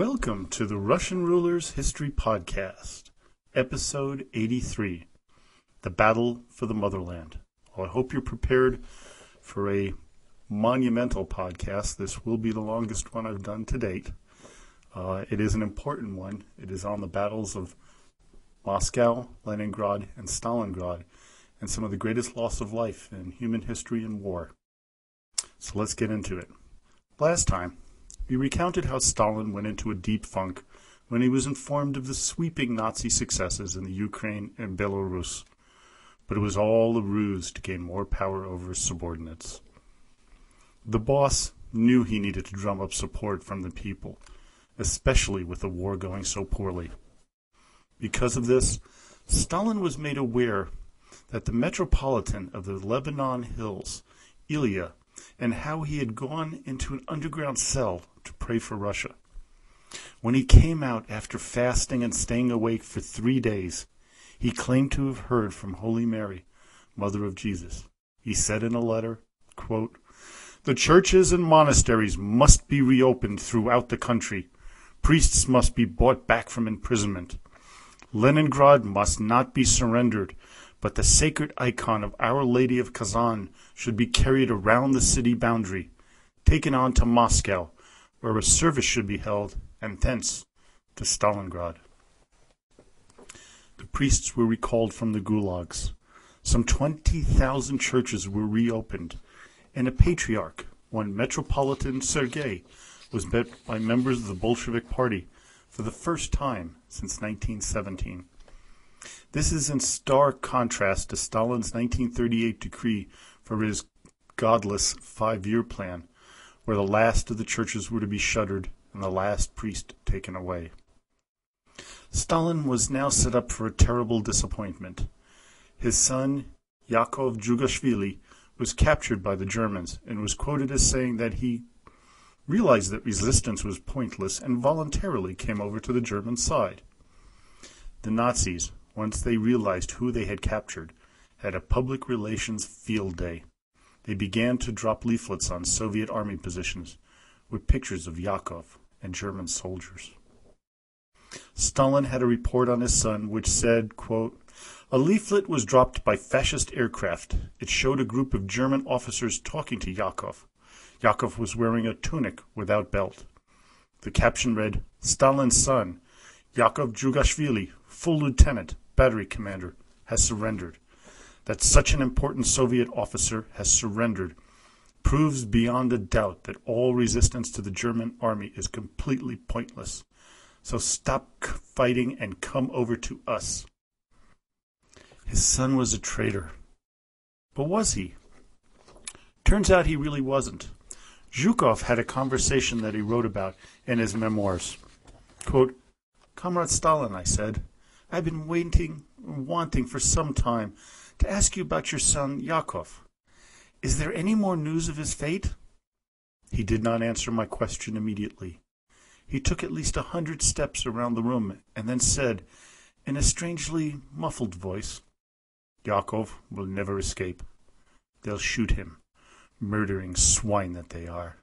Welcome to the Russian Rulers History Podcast, Episode 83 The Battle for the Motherland. Well, I hope you're prepared for a monumental podcast. This will be the longest one I've done to date. Uh, it is an important one. It is on the battles of Moscow, Leningrad, and Stalingrad, and some of the greatest loss of life in human history and war. So let's get into it. Last time, we recounted how Stalin went into a deep funk when he was informed of the sweeping Nazi successes in the Ukraine and Belarus. But it was all a ruse to gain more power over his subordinates. The boss knew he needed to drum up support from the people, especially with the war going so poorly. Because of this, Stalin was made aware that the metropolitan of the Lebanon Hills, Ilya, and how he had gone into an underground cell to pray for Russia. When he came out after fasting and staying awake for three days, he claimed to have heard from Holy Mary, Mother of Jesus. He said in a letter, quote, The churches and monasteries must be reopened throughout the country. Priests must be brought back from imprisonment. Leningrad must not be surrendered, but the sacred icon of Our Lady of Kazan should be carried around the city boundary, taken on to Moscow, where a service should be held, and thence to Stalingrad. The priests were recalled from the gulags. Some 20,000 churches were reopened, and a patriarch, one Metropolitan Sergei, was met by members of the Bolshevik Party for the first time since 1917. This is in stark contrast to Stalin's 1938 decree for his godless five-year plan, where the last of the churches were to be shuttered and the last priest taken away. Stalin was now set up for a terrible disappointment. His son, Yakov Jugashvili, was captured by the Germans and was quoted as saying that he realized that resistance was pointless and voluntarily came over to the German side. The Nazis, once they realized who they had captured, had a public relations field day. They began to drop leaflets on Soviet army positions with pictures of Yakov and German soldiers. Stalin had a report on his son which said, quote, A leaflet was dropped by fascist aircraft. It showed a group of German officers talking to Yakov. Yakov was wearing a tunic without belt. The caption read, Stalin's son, Yakov Jugashvili, full lieutenant, battery commander, has surrendered. That such an important Soviet officer has surrendered proves beyond a doubt that all resistance to the German army is completely pointless. So stop fighting and come over to us. His son was a traitor. But was he? Turns out he really wasn't. Zhukov had a conversation that he wrote about in his memoirs. Quote, Comrade Stalin, I said, I've been waiting, wanting for some time to ask you about your son Yakov. Is there any more news of his fate? He did not answer my question immediately. He took at least a hundred steps around the room and then said, in a strangely muffled voice, Yakov will never escape. They'll shoot him, murdering swine that they are.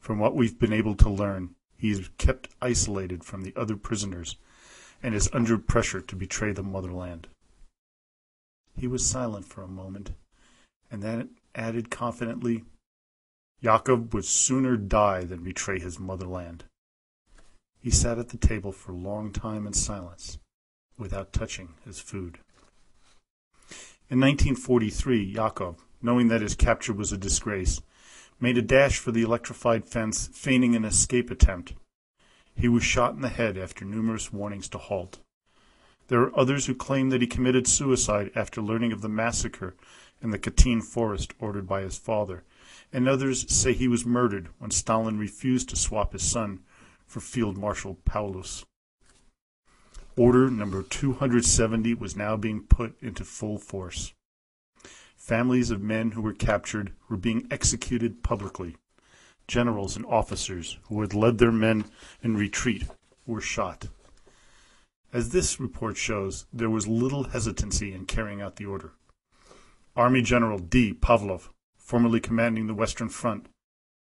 From what we've been able to learn, he is kept isolated from the other prisoners and is under pressure to betray the motherland. He was silent for a moment, and then added confidently, Yakov would sooner die than betray his motherland. He sat at the table for a long time in silence, without touching his food. In 1943, Yakov, knowing that his capture was a disgrace, made a dash for the electrified fence, feigning an escape attempt. He was shot in the head after numerous warnings to halt. There are others who claim that he committed suicide after learning of the massacre in the Katyn forest ordered by his father, and others say he was murdered when Stalin refused to swap his son for Field Marshal Paulus. Order number 270 was now being put into full force. Families of men who were captured were being executed publicly. Generals and officers who had led their men in retreat were shot. As this report shows, there was little hesitancy in carrying out the order. Army General D. Pavlov, formerly commanding the Western Front,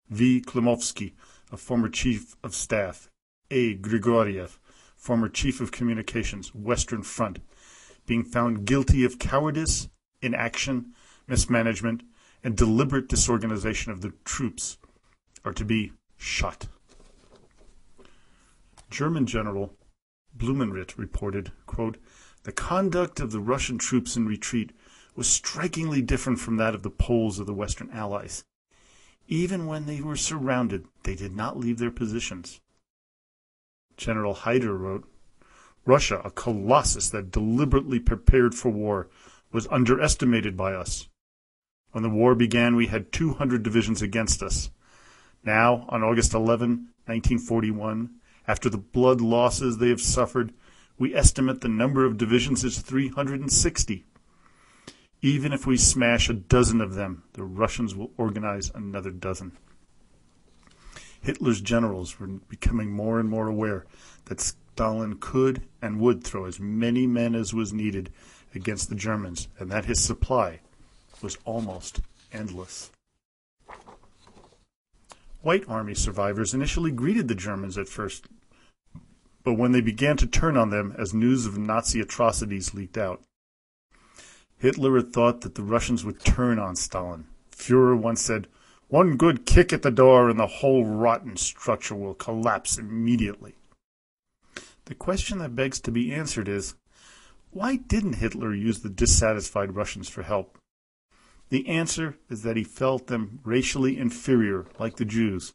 V. Klimovsky, a former chief of staff, A. Grigoriev, former Chief of Communications, Western Front, being found guilty of cowardice, inaction, mismanagement, and deliberate disorganization of the troops, are to be shot. German General Blumentritt reported, quote, The conduct of the Russian troops in retreat was strikingly different from that of the Poles or the Western Allies. Even when they were surrounded, they did not leave their positions. General Hyder wrote, Russia, a colossus that deliberately prepared for war, was underestimated by us. When the war began, we had 200 divisions against us. Now, on August 11, 1941, after the blood losses they have suffered, we estimate the number of divisions as 360. Even if we smash a dozen of them, the Russians will organize another dozen. Hitler's generals were becoming more and more aware that Stalin could and would throw as many men as was needed against the Germans, and that his supply was almost endless. White Army survivors initially greeted the Germans at first, but when they began to turn on them as news of Nazi atrocities leaked out, Hitler had thought that the Russians would turn on Stalin. Fuhrer once said, One good kick at the door and the whole rotten structure will collapse immediately. The question that begs to be answered is, why didn't Hitler use the dissatisfied Russians for help? The answer is that he felt them racially inferior, like the Jews.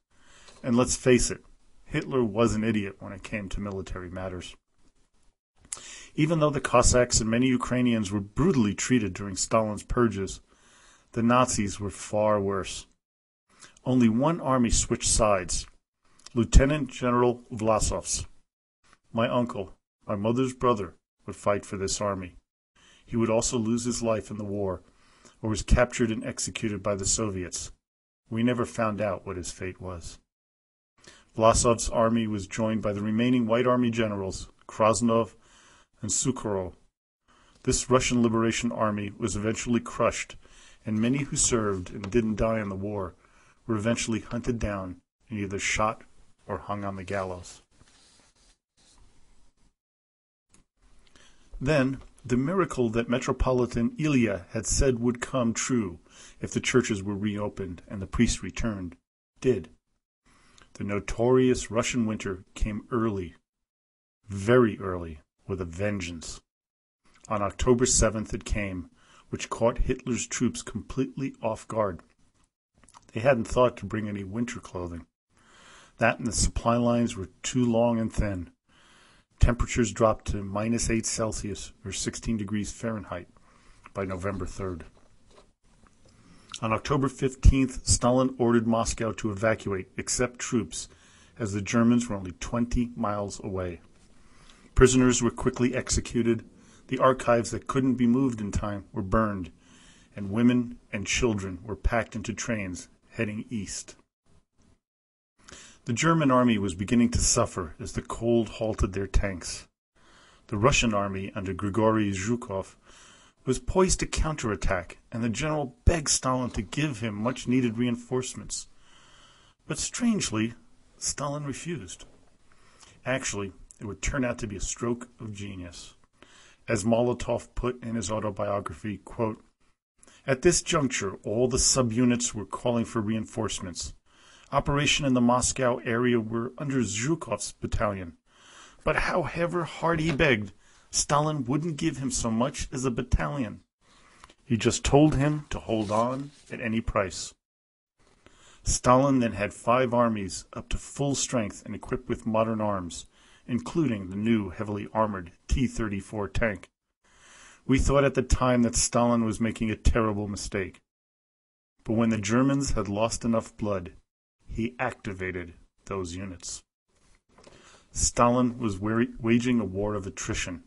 And let's face it, Hitler was an idiot when it came to military matters. Even though the Cossacks and many Ukrainians were brutally treated during Stalin's purges, the Nazis were far worse. Only one army switched sides Lieutenant General Vlasov's. My uncle, my mother's brother, would fight for this army. He would also lose his life in the war, or was captured and executed by the Soviets. We never found out what his fate was. Vlasov's army was joined by the remaining White Army generals, Krasnov and Sukhorov. This Russian Liberation Army was eventually crushed, and many who served and didn't die in the war were eventually hunted down and either shot or hung on the gallows. Then, the miracle that Metropolitan Ilya had said would come true if the churches were reopened and the priests returned, did. The notorious Russian winter came early, very early, with a vengeance. On October 7th it came, which caught Hitler's troops completely off guard. They hadn't thought to bring any winter clothing. That and the supply lines were too long and thin. Temperatures dropped to minus 8 Celsius or 16 degrees Fahrenheit by November 3rd. On October 15th, Stalin ordered Moscow to evacuate except troops, as the Germans were only 20 miles away. Prisoners were quickly executed, the archives that couldn't be moved in time were burned, and women and children were packed into trains heading east. The German army was beginning to suffer as the cold halted their tanks. The Russian army under Grigory Zhukov was poised to counterattack, and the general begged Stalin to give him much needed reinforcements. But strangely, Stalin refused. Actually, it would turn out to be a stroke of genius. As Molotov put in his autobiography, quote, At this juncture, all the subunits were calling for reinforcements operation in the Moscow area were under Zhukov's battalion. But however hard he begged, Stalin wouldn't give him so much as a battalion. He just told him to hold on at any price. Stalin then had five armies up to full strength and equipped with modern arms, including the new heavily armored T 34 tank. We thought at the time that Stalin was making a terrible mistake. But when the Germans had lost enough blood, he activated those units. Stalin was waging a war of attrition,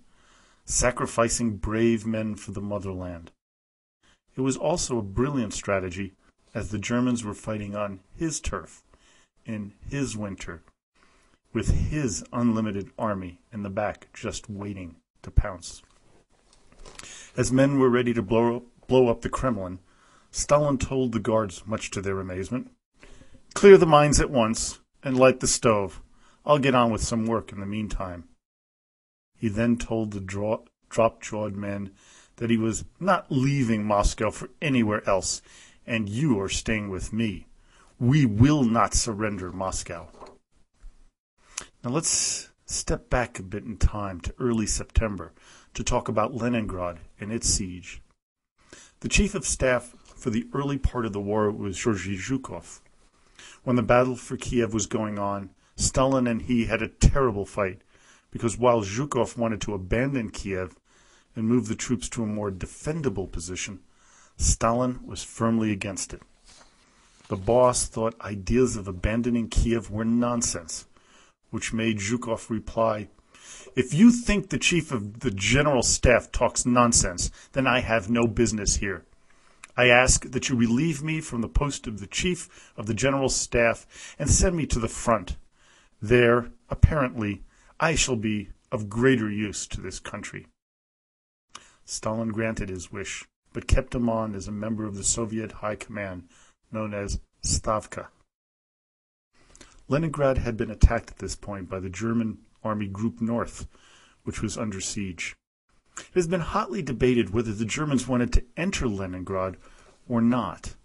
sacrificing brave men for the motherland. It was also a brilliant strategy as the Germans were fighting on his turf, in his winter, with his unlimited army in the back just waiting to pounce. As men were ready to blow up, blow up the Kremlin, Stalin told the guards, much to their amazement, Clear the mines at once, and light the stove. I'll get on with some work in the meantime. He then told the drop-jawed men that he was not leaving Moscow for anywhere else, and you are staying with me. We will not surrender Moscow. Now let's step back a bit in time to early September to talk about Leningrad and its siege. The chief of staff for the early part of the war was Georgy Zhukov. When the battle for Kiev was going on, Stalin and he had a terrible fight because while Zhukov wanted to abandon Kiev and move the troops to a more defendable position, Stalin was firmly against it. The boss thought ideas of abandoning Kiev were nonsense, which made Zhukov reply, If you think the chief of the general staff talks nonsense, then I have no business here. I ask that you relieve me from the post of the chief of the general staff and send me to the front. There, apparently, I shall be of greater use to this country. Stalin granted his wish, but kept him on as a member of the Soviet High Command, known as Stavka. Leningrad had been attacked at this point by the German Army Group North, which was under siege. It has been hotly debated whether the Germans wanted to enter Leningrad or not.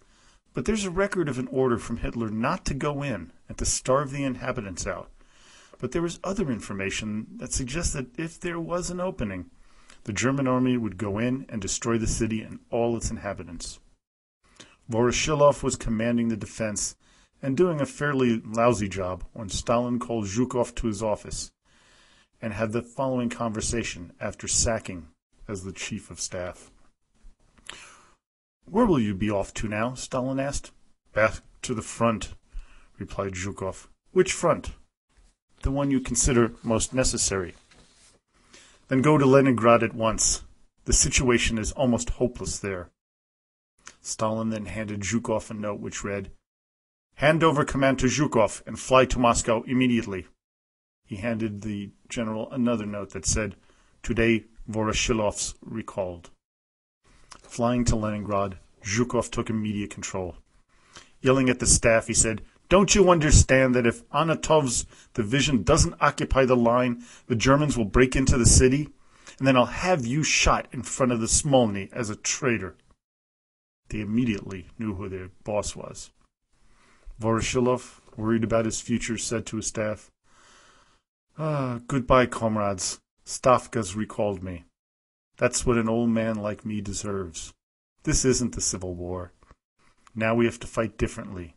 But there's a record of an order from Hitler not to go in and to starve the inhabitants out. But there was other information that suggests that if there was an opening, the German army would go in and destroy the city and all its inhabitants. Voroshilov was commanding the defense and doing a fairly lousy job when Stalin called Zhukov to his office and had the following conversation after sacking as the chief of staff. Where will you be off to now? Stalin asked. Back to the front, replied Zhukov. Which front? The one you consider most necessary. Then go to Leningrad at once. The situation is almost hopeless there. Stalin then handed Zhukov a note which read, Hand over command to Zhukov and fly to Moscow immediately. He handed the general another note that said, Today Voroshilov's recalled. Flying to Leningrad, Zhukov took immediate control. Yelling at the staff, he said, Don't you understand that if Anatov's division doesn't occupy the line, the Germans will break into the city? And then I'll have you shot in front of the Smolny as a traitor. They immediately knew who their boss was. Voroshilov, worried about his future, said to his staff, Ah, goodbye, comrades. Stavka's recalled me. That's what an old man like me deserves. This isn't the Civil War. Now we have to fight differently.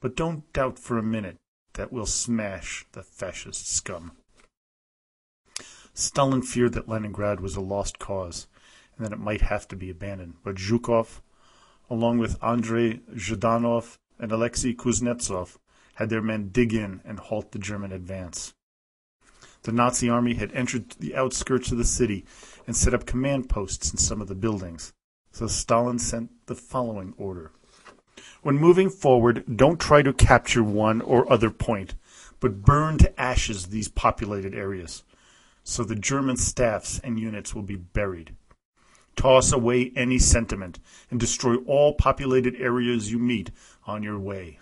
But don't doubt for a minute that we'll smash the fascist scum. Stalin feared that Leningrad was a lost cause and that it might have to be abandoned. But Zhukov, along with Andrei Zhdanov and Alexei Kuznetsov, had their men dig in and halt the German advance. The Nazi army had entered the outskirts of the city and set up command posts in some of the buildings. So Stalin sent the following order. When moving forward, don't try to capture one or other point, but burn to ashes these populated areas, so the German staffs and units will be buried. Toss away any sentiment and destroy all populated areas you meet on your way.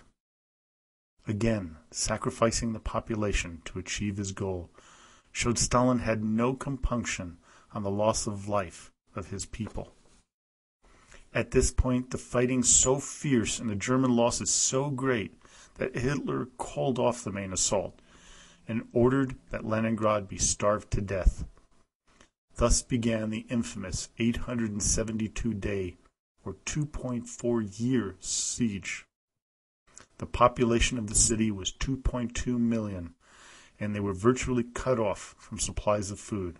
Again, sacrificing the population to achieve his goal showed Stalin had no compunction on the loss of life of his people. At this point, the fighting so fierce and the German losses so great that Hitler called off the main assault and ordered that Leningrad be starved to death. Thus began the infamous 872 day or 2.4 year siege. The population of the city was 2.2 million and they were virtually cut off from supplies of food.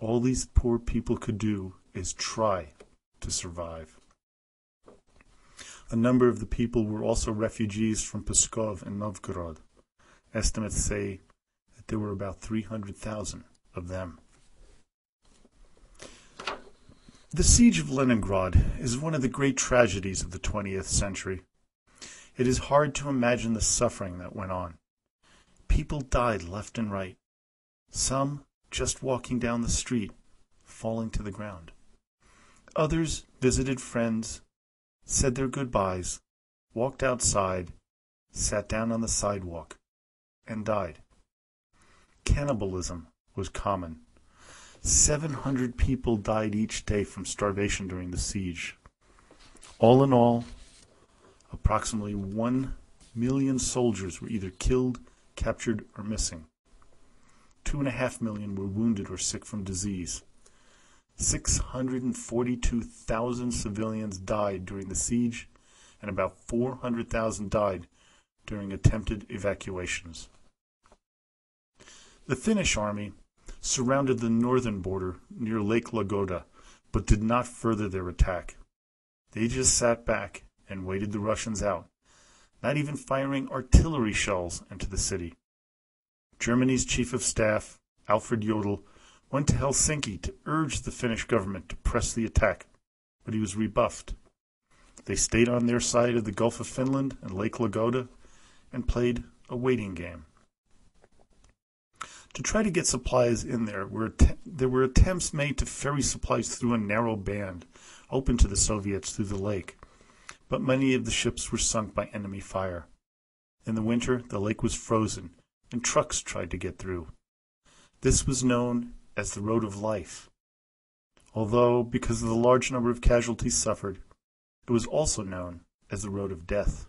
All these poor people could do is try to survive. A number of the people were also refugees from Pskov and Novgorod. Estimates say that there were about 300,000 of them. The siege of Leningrad is one of the great tragedies of the 20th century. It is hard to imagine the suffering that went on. People died left and right, some just walking down the street, falling to the ground. Others visited friends, said their goodbyes, walked outside, sat down on the sidewalk, and died. cannibalism was common. 700 people died each day from starvation during the siege. All in all, approximately 1 million soldiers were either killed, captured, or missing. Two and a half million were wounded or sick from disease. 642,000 civilians died during the siege, and about 400,000 died during attempted evacuations. The Finnish army surrounded the northern border near Lake Ladoga, but did not further their attack. They just sat back and waited the Russians out, not even firing artillery shells into the city. Germany's chief of staff, Alfred Jodl, went to Helsinki to urge the Finnish government to press the attack, but he was rebuffed. They stayed on their side of the Gulf of Finland and Lake Ladoga and played a waiting game. To try to get supplies in there, were there were attempts made to ferry supplies through a narrow band open to the Soviets through the lake, but many of the ships were sunk by enemy fire. In the winter, the lake was frozen, and trucks tried to get through. This was known as the Road of Life. Although, because of the large number of casualties suffered, it was also known as the Road of Death.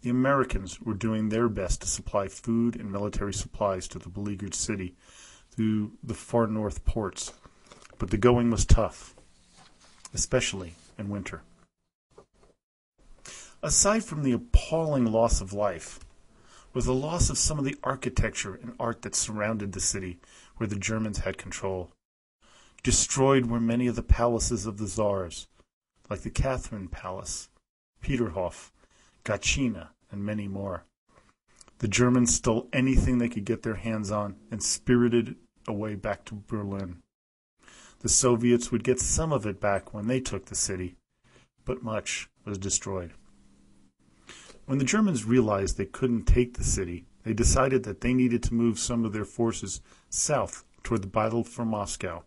The Americans were doing their best to supply food and military supplies to the beleaguered city through the far north ports, but the going was tough, especially in winter. Aside from the appalling loss of life, was the loss of some of the architecture and art that surrounded the city where the Germans had control. Destroyed were many of the palaces of the Czars, like the Catherine Palace, Peterhof, Gatchina, and many more. The Germans stole anything they could get their hands on and spirited away back to Berlin. The Soviets would get some of it back when they took the city, but much was destroyed. When the Germans realized they couldn't take the city, they decided that they needed to move some of their forces south toward the battle for Moscow.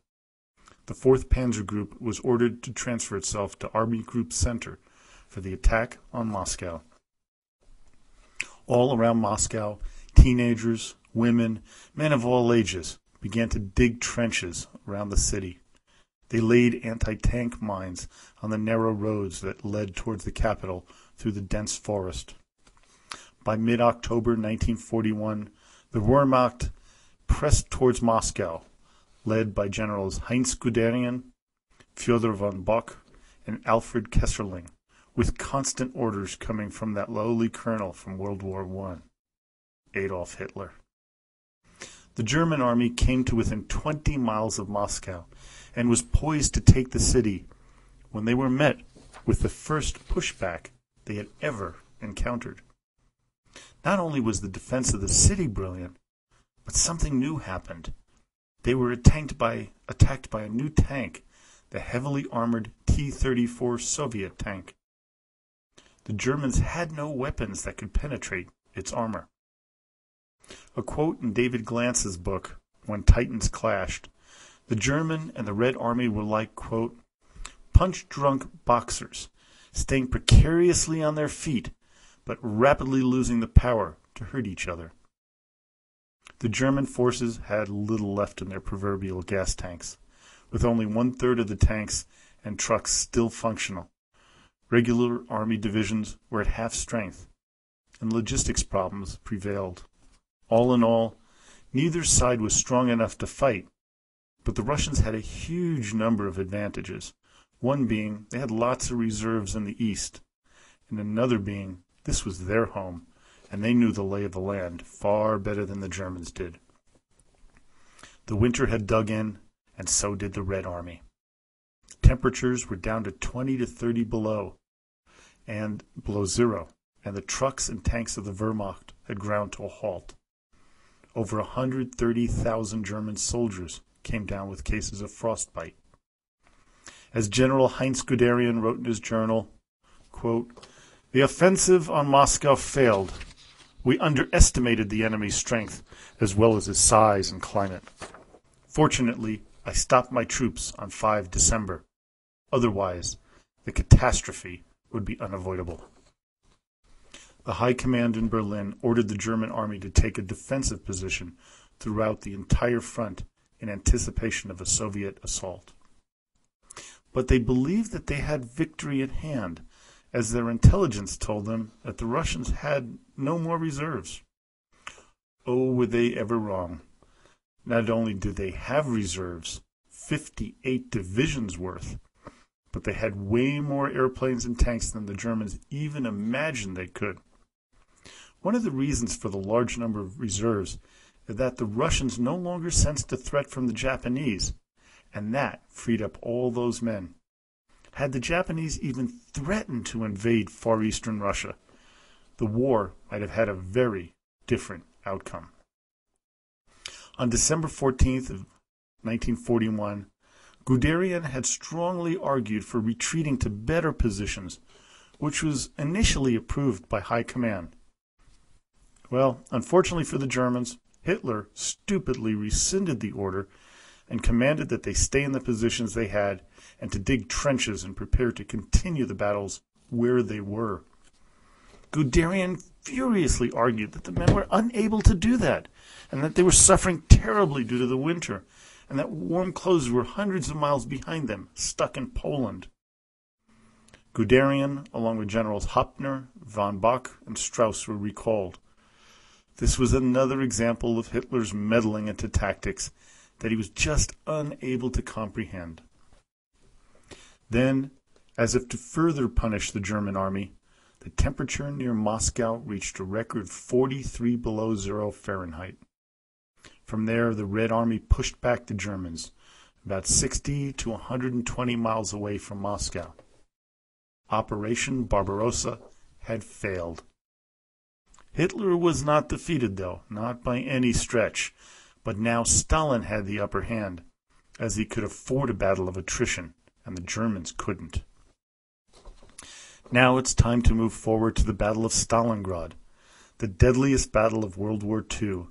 The 4th Panzer Group was ordered to transfer itself to Army Group Center for the attack on Moscow. All around Moscow, teenagers, women, men of all ages began to dig trenches around the city. They laid anti tank mines on the narrow roads that led towards the capital through the dense forest. By mid-October 1941, the Wehrmacht pressed towards Moscow, led by Generals Heinz Guderian, Fyodor von Bock, and Alfred Kesselring, with constant orders coming from that lowly colonel from World War I, Adolf Hitler. The German army came to within 20 miles of Moscow and was poised to take the city when they were met with the first pushback they had ever encountered. Not only was the defense of the city brilliant, but something new happened. They were attacked by, attacked by a new tank, the heavily armored T-34 Soviet tank. The Germans had no weapons that could penetrate its armor. A quote in David Glantz's book, When Titans Clashed, the German and the Red Army were like, quote, punch-drunk boxers staying precariously on their feet, but rapidly losing the power to hurt each other. The German forces had little left in their proverbial gas tanks, with only one third of the tanks and trucks still functional. Regular Army divisions were at half strength, and logistics problems prevailed. All in all, neither side was strong enough to fight, but the Russians had a huge number of advantages. One being they had lots of reserves in the east, and another being this was their home, and they knew the lay of the land far better than the Germans did. The winter had dug in, and so did the Red Army. Temperatures were down to 20 to 30 below, and below zero, and the trucks and tanks of the Wehrmacht had ground to a halt. Over 130,000 German soldiers came down with cases of frostbite. As General Heinz Guderian wrote in his journal, quote, The offensive on Moscow failed. We underestimated the enemy's strength as well as his size and climate. Fortunately, I stopped my troops on 5 December. Otherwise, the catastrophe would be unavoidable. The High Command in Berlin ordered the German army to take a defensive position throughout the entire front in anticipation of a Soviet assault. But they believed that they had victory at hand, as their intelligence told them that the Russians had no more reserves. Oh, were they ever wrong! Not only did they have reserves, 58 divisions worth, but they had way more airplanes and tanks than the Germans even imagined they could. One of the reasons for the large number of reserves is that the Russians no longer sensed a threat from the Japanese, and that freed up all those men. Had the Japanese even threatened to invade far eastern Russia, the war might have had a very different outcome. On December 14th of 1941, Guderian had strongly argued for retreating to better positions, which was initially approved by High Command. Well, unfortunately for the Germans, Hitler stupidly rescinded the order and commanded that they stay in the positions they had and to dig trenches and prepare to continue the battles where they were. Guderian furiously argued that the men were unable to do that and that they were suffering terribly due to the winter and that warm clothes were hundreds of miles behind them, stuck in Poland. Guderian, along with Generals Hauptner, von Bock, and Strauss, were recalled. This was another example of Hitler's meddling into tactics that he was just unable to comprehend. Then, as if to further punish the German army, the temperature near Moscow reached a record 43 below zero Fahrenheit. From there, the Red Army pushed back the Germans, about 60 to 120 miles away from Moscow. Operation Barbarossa had failed. Hitler was not defeated, though, not by any stretch, but now Stalin had the upper hand, as he could afford a battle of attrition, and the Germans couldn't. Now it's time to move forward to the Battle of Stalingrad, the deadliest battle of World War II,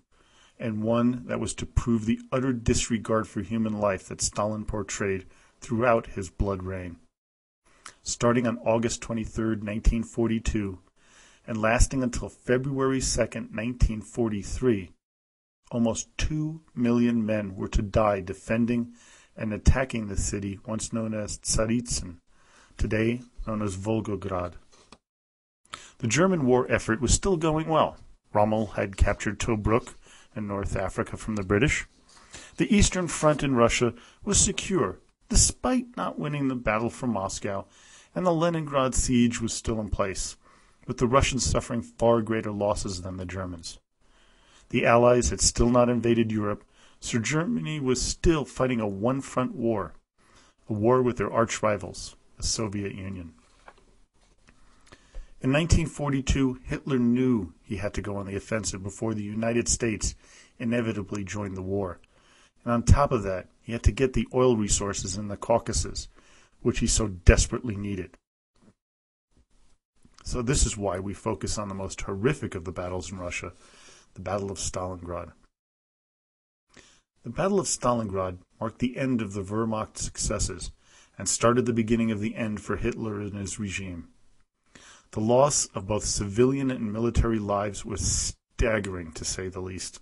and one that was to prove the utter disregard for human life that Stalin portrayed throughout his blood reign. Starting on August 23, 1942, and lasting until February 2, 1943, almost two million men were to die defending and attacking the city once known as Tsaritsyn, today known as Volgograd. The German war effort was still going well. Rommel had captured Tobruk, in North Africa from the British. The Eastern Front in Russia was secure, despite not winning the battle for Moscow, and the Leningrad siege was still in place, with the Russians suffering far greater losses than the Germans. The Allies had still not invaded Europe, so Germany was still fighting a one front war, a war with their arch rivals, the Soviet Union. In 1942, Hitler knew he had to go on the offensive before the United States inevitably joined the war. And on top of that, he had to get the oil resources in the Caucasus, which he so desperately needed. So this is why we focus on the most horrific of the battles in Russia, the Battle of Stalingrad. The Battle of Stalingrad marked the end of the Wehrmacht's successes and started the beginning of the end for Hitler and his regime. The loss of both civilian and military lives was staggering, to say the least.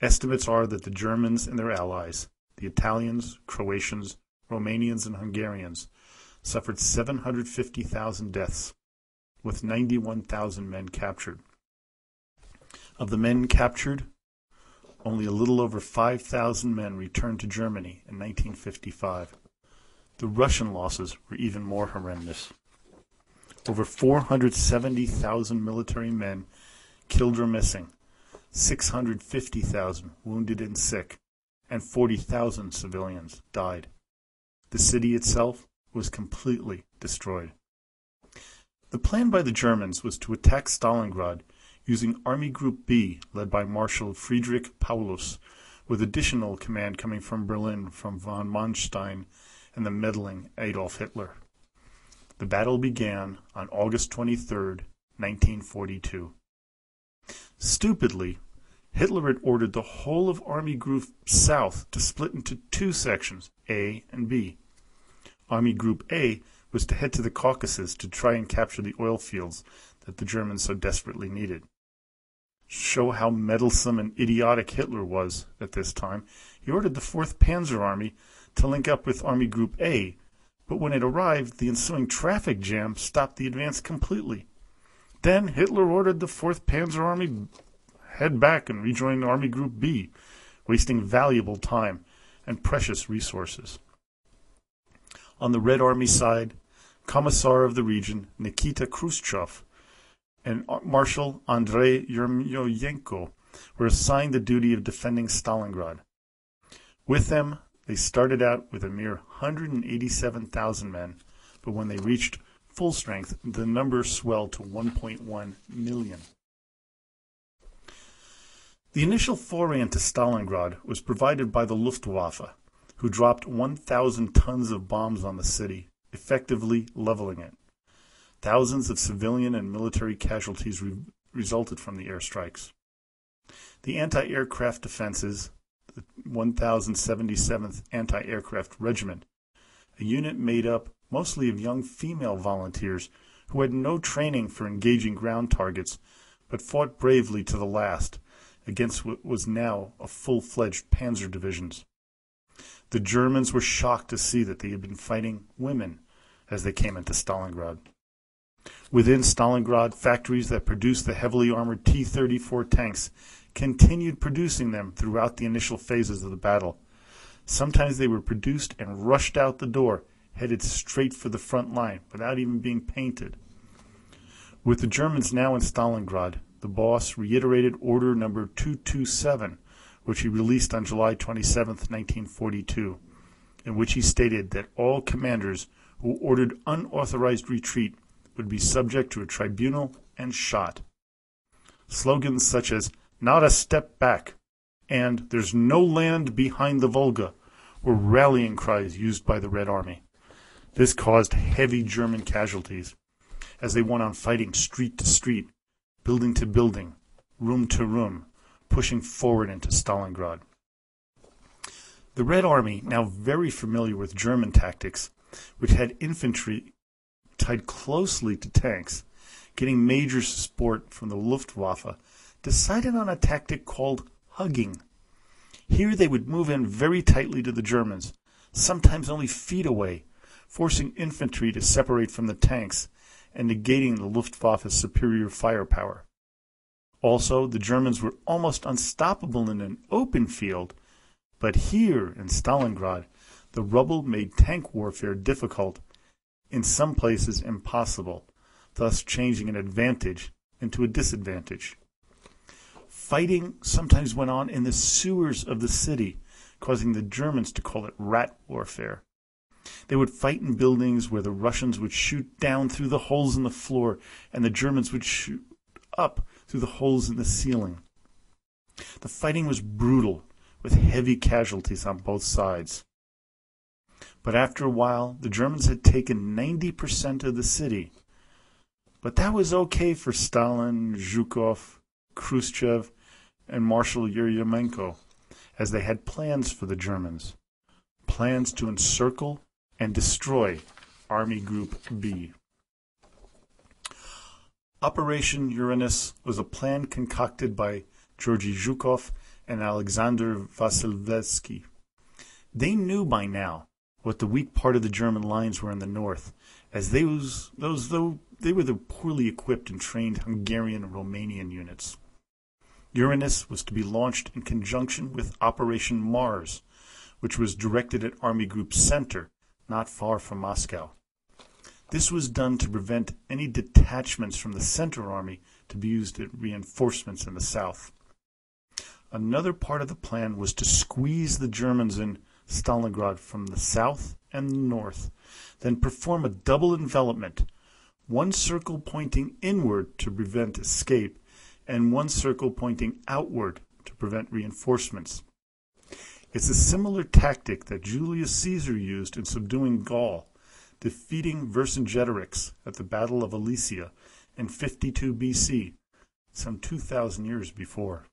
Estimates are that the Germans and their allies, the Italians, Croatians, Romanians, and Hungarians, suffered 750,000 deaths, with 91,000 men captured. Of the men captured, only a little over 5,000 men returned to Germany in 1955. The Russian losses were even more horrendous over 470,000 military men killed or missing, 650,000 wounded and sick, and 40,000 civilians died. The city itself was completely destroyed. The plan by the Germans was to attack Stalingrad using Army Group B led by Marshal Friedrich Paulus, with additional command coming from Berlin from von Manstein and the meddling Adolf Hitler. The battle began on August 23, 1942. Stupidly, Hitler had ordered the whole of Army Group South to split into two sections, A and B. Army Group A was to head to the Caucasus to try and capture the oil fields that the Germans so desperately needed. Show how meddlesome and idiotic Hitler was at this time, he ordered the 4th Panzer Army to link up with Army Group A, but when it arrived, the ensuing traffic jam stopped the advance completely. Then Hitler ordered the 4th Panzer Army head back and rejoin Army Group B, wasting valuable time and precious resources. On the Red Army side, Commissar of the region Nikita Khrushchev and uh, Marshal Andrei Yeryomenko were assigned the duty of defending Stalingrad. With them, they started out with a mere 187,000 men, but when they reached full strength, the number swelled to 1.1 million. The initial foray into Stalingrad was provided by the Luftwaffe, who dropped 1,000 tons of bombs on the city, effectively leveling it. Thousands of civilian and military casualties re- resulted from the airstrikes. The anti aircraft defenses, the 1077th Anti Aircraft Regiment, a unit made up mostly of young female volunteers who had no training for engaging ground targets but fought bravely to the last against what was now a full-fledged panzer divisions. The Germans were shocked to see that they had been fighting women as they came into Stalingrad. Within Stalingrad, factories that produced the heavily armored T-34 tanks continued producing them throughout the initial phases of the battle. Sometimes they were produced and rushed out the door, headed straight for the front line without even being painted. With the Germans now in Stalingrad, the boss reiterated Order Number 227, which he released on July 27, 1942, in which he stated that all commanders who ordered unauthorized retreat would be subject to a tribunal and shot. Slogans such as not a step back and there's no land behind the Volga were rallying cries used by the Red Army. This caused heavy German casualties as they went on fighting street to street building to building, room to room, pushing forward into Stalingrad. The Red Army, now very familiar with German tactics, which had infantry tied closely to tanks, getting major support from the Luftwaffe, decided on a tactic called hugging. Here they would move in very tightly to the Germans, sometimes only feet away, forcing infantry to separate from the tanks and negating the Luftwaffe's superior firepower. Also, the Germans were almost unstoppable in an open field, but here in Stalingrad, the rubble made tank warfare difficult, in some places impossible, thus changing an advantage into a disadvantage. Fighting sometimes went on in the sewers of the city, causing the Germans to call it rat warfare. They would fight in buildings where the Russians would shoot down through the holes in the floor and the Germans would shoot up through the holes in the ceiling. The fighting was brutal, with heavy casualties on both sides. But after a while, the Germans had taken 90% of the city. But that was okay for Stalin, Zhukov, Khrushchev, and Marshal Yeryomenko, as they had plans for the Germans. Plans to encircle and destroy Army Group B. Operation Uranus was a plan concocted by Georgy Zhukov and Alexander Vasilevsky. They knew by now what the weak part of the German lines were in the north, as they was those though they were the poorly equipped and trained Hungarian and Romanian units. Uranus was to be launched in conjunction with Operation Mars, which was directed at Army Group Center not far from Moscow. This was done to prevent any detachments from the Center Army to be used as reinforcements in the south. Another part of the plan was to squeeze the Germans in Stalingrad from the south and the north, then perform a double envelopment, one circle pointing inward to prevent escape, and one circle pointing outward to prevent reinforcements. It's a similar tactic that Julius Caesar used in subduing Gaul, defeating Vercingetorix at the Battle of Alesia in 52 BC, some 2,000 years before.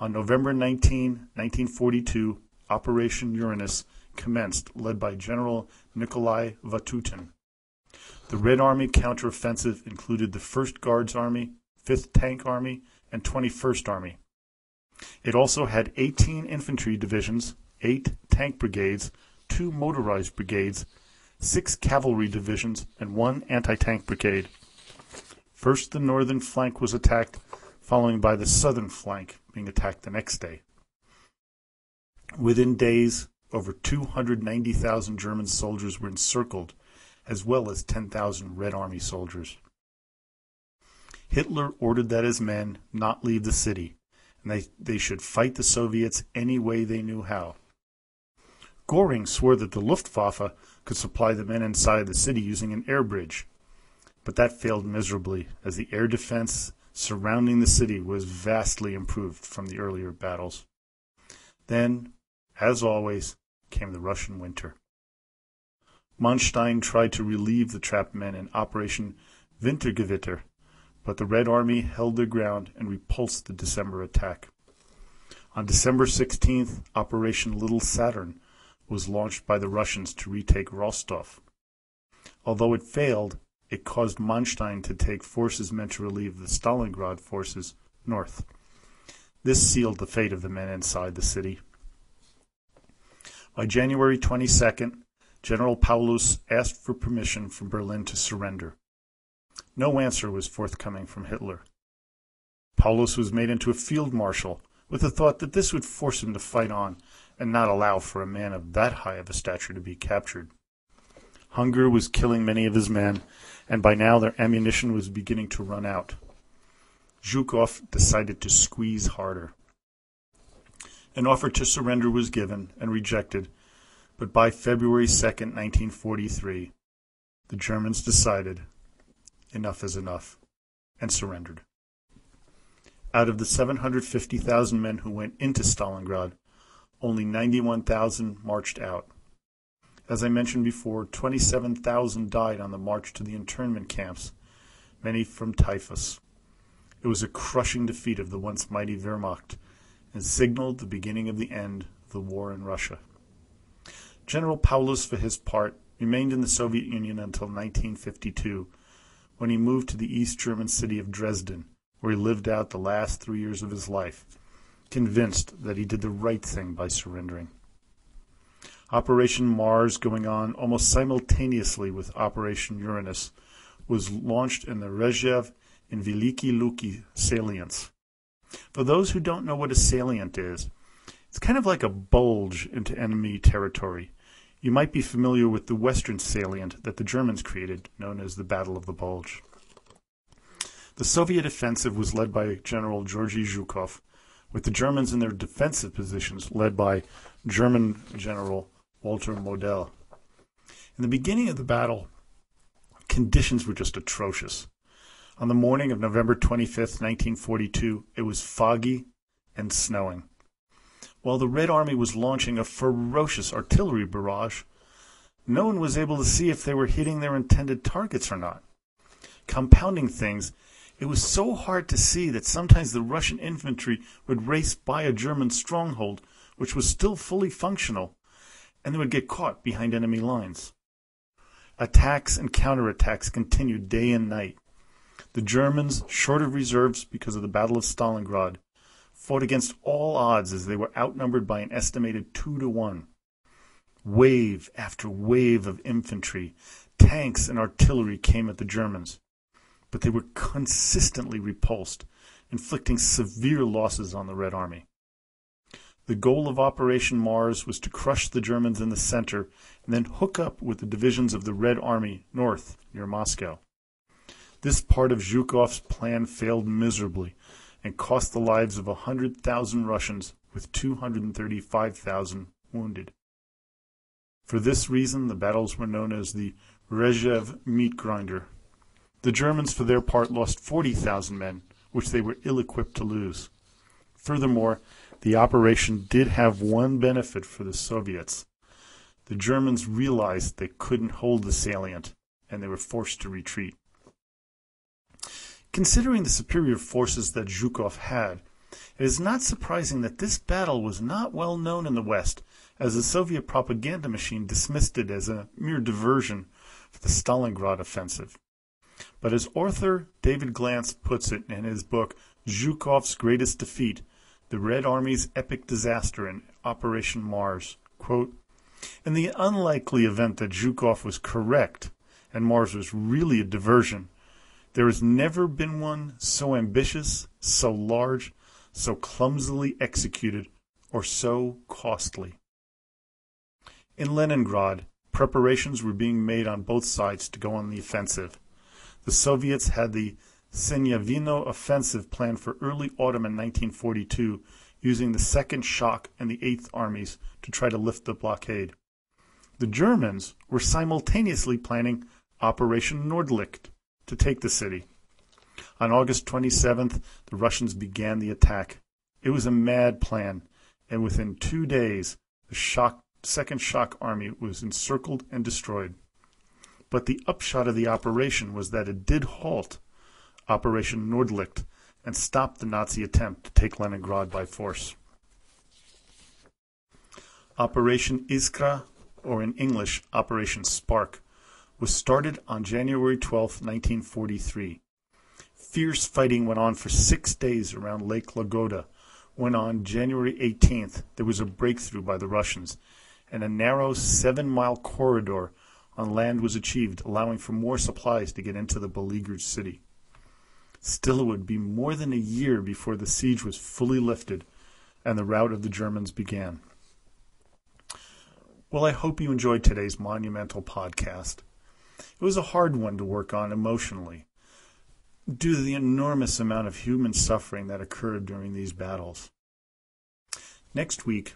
On November 19, 1942, Operation Uranus commenced, led by General Nikolai Vatutin. The Red Army counteroffensive included the 1st Guards Army, 5th Tank Army, and 21st Army. It also had 18 infantry divisions, 8 tank brigades, 2 motorized brigades, 6 cavalry divisions, and 1 anti-tank brigade. First the northern flank was attacked, following by the southern flank being attacked the next day. Within days, over 290,000 German soldiers were encircled, as well as 10,000 Red Army soldiers. Hitler ordered that his men not leave the city, and they, they should fight the Soviets any way they knew how. Goring swore that the Luftwaffe could supply the men inside the city using an air bridge, but that failed miserably, as the air defense surrounding the city was vastly improved from the earlier battles. Then, as always, came the Russian winter. Manstein tried to relieve the trapped men in Operation Wintergewitter, but the Red Army held their ground and repulsed the December attack. On December 16th, Operation Little Saturn was launched by the Russians to retake Rostov. Although it failed, it caused Manstein to take forces meant to relieve the Stalingrad forces north. This sealed the fate of the men inside the city. By January 22nd, General Paulus asked for permission from Berlin to surrender. No answer was forthcoming from Hitler. Paulus was made into a field marshal with the thought that this would force him to fight on and not allow for a man of that high of a stature to be captured. Hunger was killing many of his men, and by now their ammunition was beginning to run out. Zhukov decided to squeeze harder. An offer to surrender was given and rejected, but by February 2, 1943, the Germans decided enough is enough and surrendered. Out of the 750,000 men who went into Stalingrad, only 91,000 marched out. As I mentioned before, 27,000 died on the march to the internment camps, many from typhus. It was a crushing defeat of the once mighty Wehrmacht and signaled the beginning of the end of the war in Russia. General Paulus, for his part, remained in the Soviet Union until 1952, when he moved to the East German city of Dresden, where he lived out the last three years of his life, convinced that he did the right thing by surrendering. Operation Mars, going on almost simultaneously with Operation Uranus, was launched in the Rzhev and Veliki Luki salients. For those who don't know what a salient is, it's kind of like a bulge into enemy territory. You might be familiar with the western salient that the Germans created, known as the Battle of the Bulge. The Soviet offensive was led by General Georgy Zhukov, with the Germans in their defensive positions led by German General Walter Model. In the beginning of the battle, conditions were just atrocious. On the morning of November 25th, 1942, it was foggy and snowing. While the Red Army was launching a ferocious artillery barrage, no one was able to see if they were hitting their intended targets or not. Compounding things, it was so hard to see that sometimes the Russian infantry would race by a German stronghold, which was still fully functional, and they would get caught behind enemy lines. Attacks and counterattacks continued day and night. The Germans, short of reserves because of the Battle of Stalingrad, fought against all odds as they were outnumbered by an estimated two to one. Wave after wave of infantry, tanks, and artillery came at the Germans, but they were consistently repulsed, inflicting severe losses on the Red Army. The goal of Operation Mars was to crush the Germans in the center and then hook up with the divisions of the Red Army north near Moscow. This part of Zhukov's plan failed miserably and cost the lives of 100,000 Russians with 235,000 wounded. For this reason, the battles were known as the Rzhev meat grinder. The Germans, for their part, lost 40,000 men, which they were ill equipped to lose. Furthermore, the operation did have one benefit for the Soviets. The Germans realized they couldn't hold the salient, and they were forced to retreat. Considering the superior forces that Zhukov had, it is not surprising that this battle was not well known in the West, as the Soviet propaganda machine dismissed it as a mere diversion for the Stalingrad offensive. But as author David Glantz puts it in his book Zhukov's Greatest Defeat, the Red Army's Epic Disaster in Operation Mars, quote, in the unlikely event that Zhukov was correct and Mars was really a diversion, there has never been one so ambitious, so large, so clumsily executed, or so costly. In Leningrad, preparations were being made on both sides to go on the offensive. The Soviets had the Sinyavino offensive planned for early autumn in 1942, using the Second Shock and the Eighth Armies to try to lift the blockade. The Germans were simultaneously planning Operation Nordlicht to take the city. On August 27th, the Russians began the attack. It was a mad plan, and within two days, the shock, Second Shock Army was encircled and destroyed. But the upshot of the operation was that it did halt Operation Nordlicht and stop the Nazi attempt to take Leningrad by force. Operation Iskra, or in English, Operation Spark, was started on January 12, 1943. Fierce fighting went on for six days around Lake Ladoga, when on January 18th there was a breakthrough by the Russians, and a narrow seven mile corridor on land was achieved, allowing for more supplies to get into the beleaguered city. Still, it would be more than a year before the siege was fully lifted and the rout of the Germans began. Well, I hope you enjoyed today's monumental podcast. It was a hard one to work on emotionally due to the enormous amount of human suffering that occurred during these battles. Next week,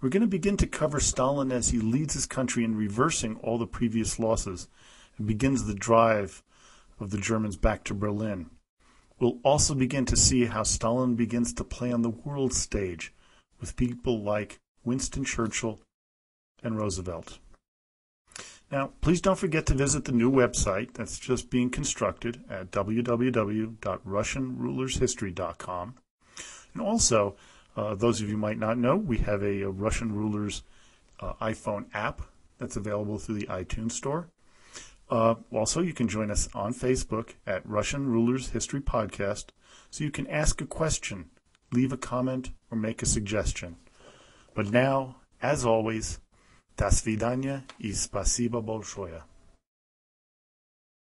we're going to begin to cover Stalin as he leads his country in reversing all the previous losses and begins the drive of the Germans back to Berlin. We'll also begin to see how Stalin begins to play on the world stage with people like Winston Churchill and Roosevelt. Now, please don't forget to visit the new website that's just being constructed at www.russianrulershistory.com. And also, uh, those of you might not know, we have a, a Russian Rulers uh, iPhone app that's available through the iTunes Store. Uh, also, you can join us on Facebook at Russian Rulers History Podcast so you can ask a question, leave a comment, or make a suggestion. But now, as always, до свидания и спасибо большое.